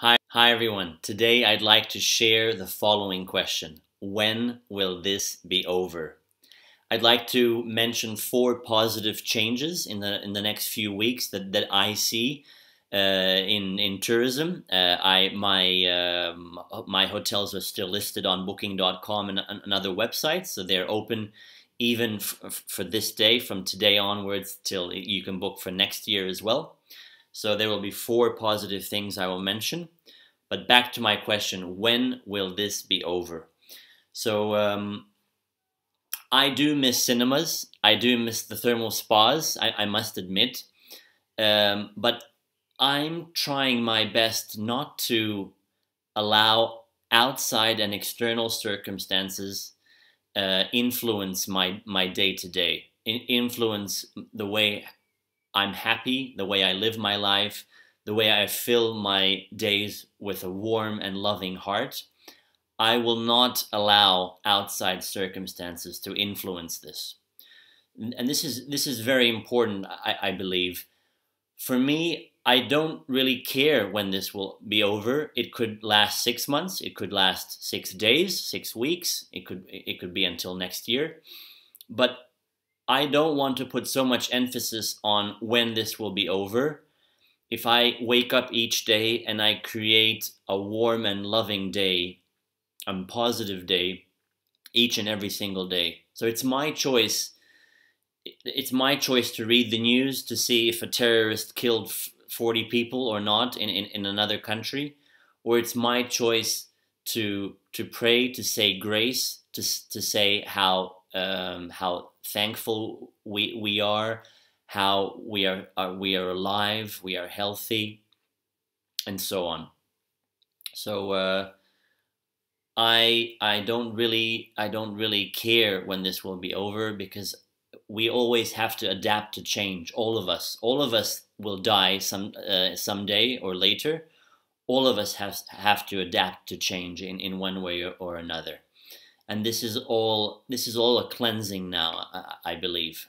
Hi, hi everyone. Today I'd like to share the following question. When will this be over? I'd like to mention four positive changes in the in the next few weeks that, that I see uh, in in tourism. Uh, I my um, my hotels are still listed on Booking.com and, and other websites, so they're open even for this day from today onwards till you can book for next year as well. So there will be four positive things I will mention. But back to my question: When will this be over? So um, I do miss cinemas. I do miss the thermal spas. I, I must admit, um, but I'm trying my best not to allow outside and external circumstances uh, influence my my day to day, influence the way I'm happy, the way I live my life, the way I fill my days with a warm and loving heart. I will not allow outside circumstances to influence this. And this is this is very important, I, I believe. For me, I don't really care when this will be over. It could last six months. It could last six days, six weeks. It could it could be until next year. But I don't want to put so much emphasis on when this will be over. If I wake up each day and I create a warm and loving day a positive day each and every single day. So it's my choice. It's my choice to read the news to see if a terrorist killed 40 people or not in, in, in another country, or it's my choice to to pray, to say grace, to, to say how um, how thankful we we are, how we are, are we are alive, we are healthy, and so on. So uh, I I don't really I don't really care when this will be over because we always have to adapt to change. All of us, all of us will die some uh, someday or later. All of us have have to adapt to change in, in one way or, or another, and this is all this is all a cleansing now. I, I believe.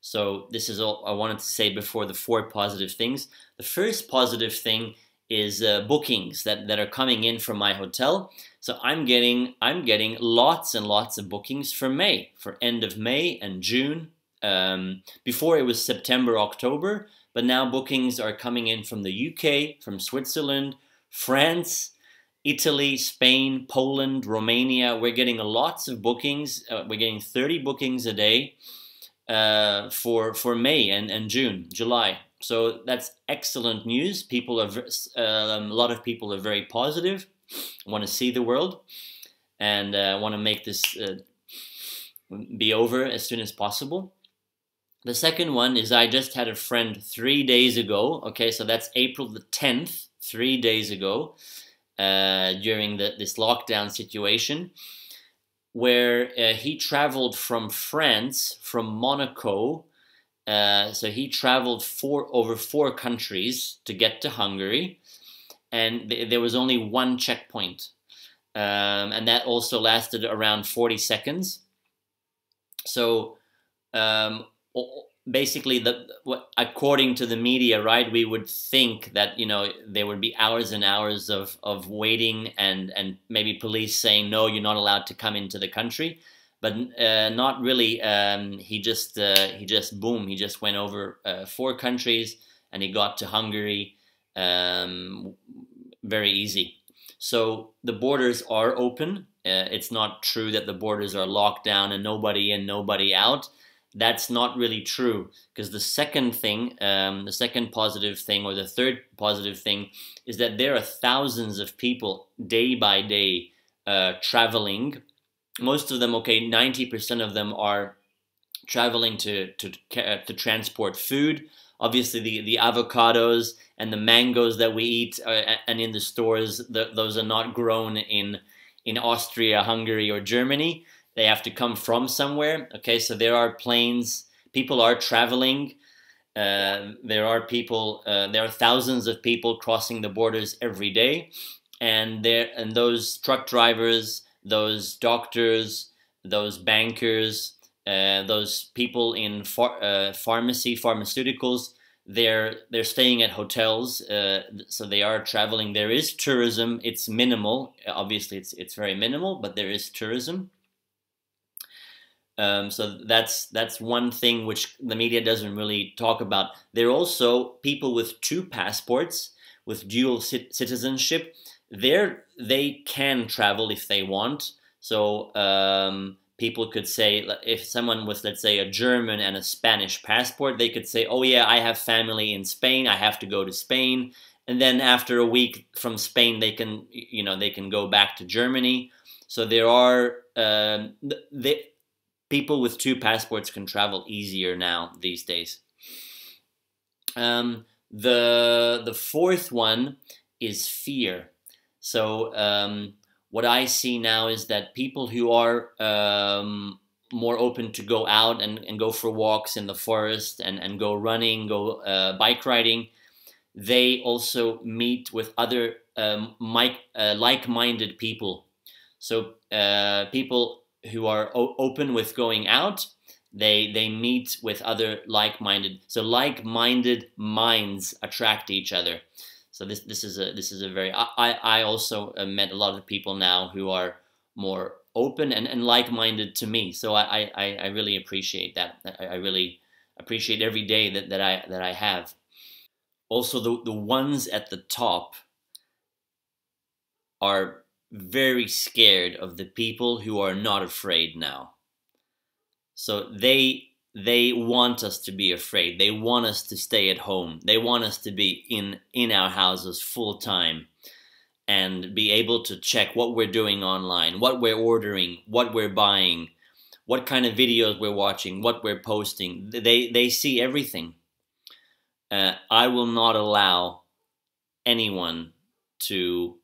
So this is all I wanted to say before the four positive things. The first positive thing is uh, bookings that, that are coming in from my hotel. So I'm getting I'm getting lots and lots of bookings for May, for end of May and June. Um, before it was September, October, but now bookings are coming in from the UK, from Switzerland, France, Italy, Spain, Poland, Romania. We're getting lots of bookings. Uh, we're getting 30 bookings a day uh, for for May and, and June, July. So that's excellent news. People are um, a lot of people are very positive, want to see the world, and uh, want to make this uh, be over as soon as possible. The second one is I just had a friend three days ago. Okay, so that's April the tenth, three days ago, uh, during the, this lockdown situation, where uh, he traveled from France, from Monaco uh, so he traveled four over four countries to get to Hungary, and th there was only one checkpoint, um, and that also lasted around 40 seconds. So um, basically, the according to the media, right, we would think that you know there would be hours and hours of of waiting and and maybe police saying no, you're not allowed to come into the country but uh, not really. Um, he just uh, he just boom. He just went over uh, four countries and he got to Hungary um, very easy. So the borders are open. Uh, it's not true that the borders are locked down and nobody in, nobody out. That's not really true because the second thing, um, the second positive thing, or the third positive thing, is that there are thousands of people day by day uh, traveling most of them, okay, 90% of them are traveling to, to, to transport food. Obviously, the, the avocados and the mangoes that we eat uh, and in the stores, the, those are not grown in, in Austria, Hungary, or Germany. They have to come from somewhere. Okay, so there are planes, people are traveling. Uh, there are people, uh, there are thousands of people crossing the borders every day, and there and those truck drivers those doctors, those bankers, uh, those people in uh, pharmacy, pharmaceuticals, they're they're staying at hotels, uh, so they are traveling. There is tourism. It's minimal. Obviously, it's it's very minimal, but there is tourism. Um, so that's that's one thing which the media doesn't really talk about. There are also people with two passports, with dual citizenship. There they can travel if they want. So um, people could say if someone with let's say a German and a Spanish passport, they could say, "Oh yeah, I have family in Spain. I have to go to Spain." And then after a week from Spain, they can you know they can go back to Germany. So there are um, the, people with two passports can travel easier now these days. Um, the the fourth one is fear. So um, what I see now is that people who are um, more open to go out and, and go for walks in the forest and, and go running, go uh, bike riding, they also meet with other um, uh, like-minded people. So uh, people who are open with going out, they they meet with other like-minded. So like-minded minds attract each other. So this this is a this is a very I I also uh, met a lot of people now who are more open and, and like-minded to me. So I, I, I really appreciate that. I, I really appreciate every day that, that I that I have. Also the the ones at the top are very scared of the people who are not afraid now. So they they want us to be afraid. They want us to stay at home. They want us to be in in our houses full time and be able to check what we're doing online, what we're ordering, what we're buying, what kind of videos we're watching, what we're posting. They they see everything. Uh, I will not allow anyone to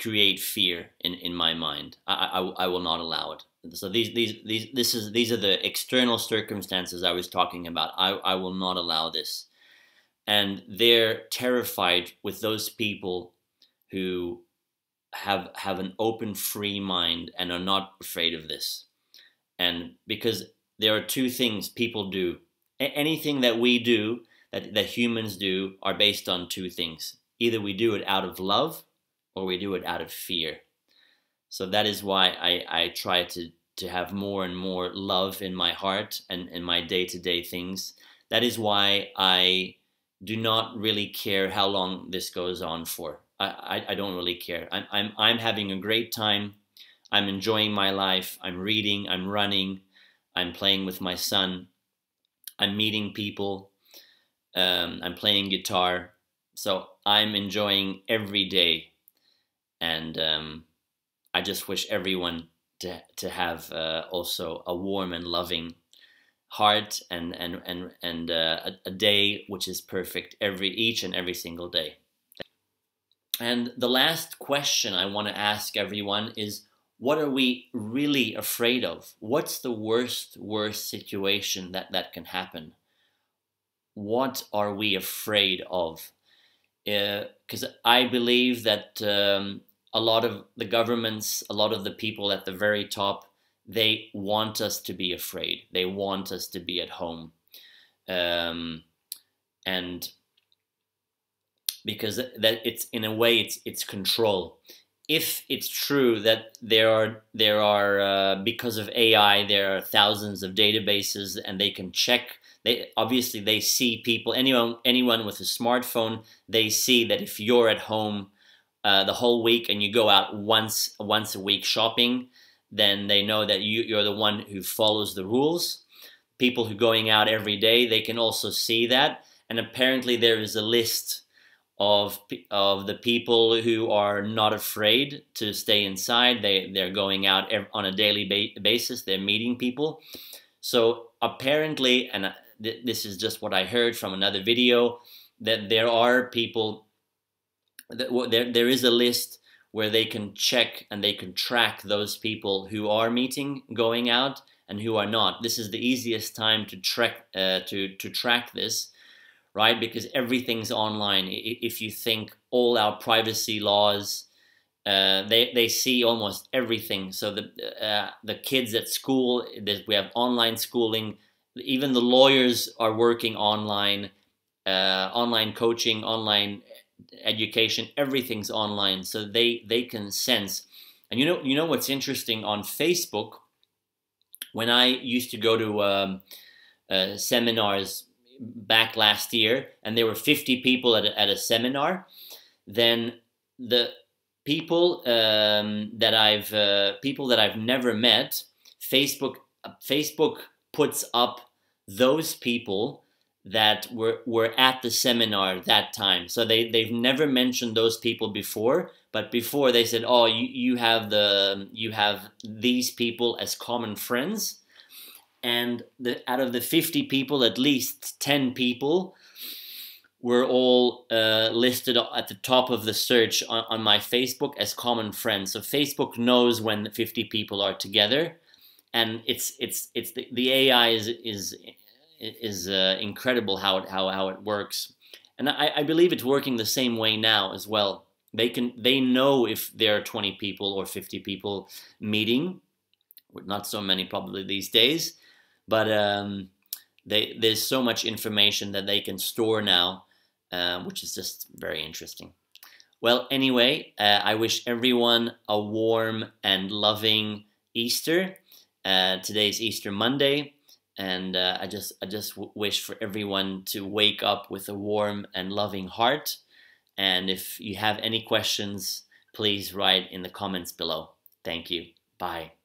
create fear in, in my mind. I, I, I will not allow it. So these these these this is these are the external circumstances I was talking about. I, I will not allow this. And they're terrified with those people who have have an open free mind and are not afraid of this. And because there are two things people do. anything that we do that, that humans do are based on two things. Either we do it out of love or we do it out of fear. So that is why I, I try to, to have more and more love in my heart and in my day to day things. That is why I do not really care how long this goes on for. I, I, I don't really care. I'm, I'm, I'm having a great time. I'm enjoying my life. I'm reading. I'm running. I'm playing with my son. I'm meeting people. Um, I'm playing guitar. So I'm enjoying every day and um, I just wish everyone to to have uh, also a warm and loving heart and and and and uh, a, a, day which is perfect every each and every single day. And the last question I want to ask everyone is what are we really afraid of? What's the worst worst situation that that can happen? What are we afraid of? Because uh, I believe that um, a lot of the governments, a lot of the people at the very top, they want us to be afraid. They want us to be at home. Um, and because that it's in a way it's it's control. If it's true that there are there are uh, because of AI there are thousands of databases and they can check they obviously they see people anyone anyone with a smartphone they see that if you're at home uh, the whole week and you go out once once a week shopping, then they know that you, you're the one who follows the rules. People who going out every day, they can also see that. And apparently there is a list of of the people who are not afraid to stay inside. They they're going out on a daily ba basis. They're meeting people. So apparently, and uh, this is just what I heard from another video, that there are people there, there is a list where they can check and they can track those people who are meeting, going out, and who are not. This is the easiest time to track uh, to to track this, right? Because everything's online. If you think all our privacy laws, uh, they they see almost everything. So the uh, the kids at school, we have online schooling. Even the lawyers are working online uh, online coaching, online education, everything's online, so they they can sense. And you know, you know what's interesting on Facebook. When I used to go to um, uh, seminars back last year, and there were 50 people at a, at a seminar, then the people um, that I've uh, people that I've never met, Facebook Facebook puts up those people that were were at the seminar that time. So they they've never mentioned those people before, but before they said, "Oh, you you have the you have these people as common friends." And the out of the 50 people, at least 10 people were all uh, listed at the top of the search on, on my Facebook as common friends. So Facebook knows when 50 people are together, and it's it's it's the, the AI is is is uh, incredible how it how how it works, and I, I believe it's working the same way now as well. They can they know if there are 20 people or 50 people meeting, not so many probably these days, but um, they there's so much information that they can store now, uh, which is just very interesting. Well, anyway, uh, I wish everyone a warm and loving Easter. Uh, today's Easter Monday and uh, I just I just wish for everyone to wake up with a warm and loving heart. And if you have any questions, please write in the comments below. Thank you. Bye.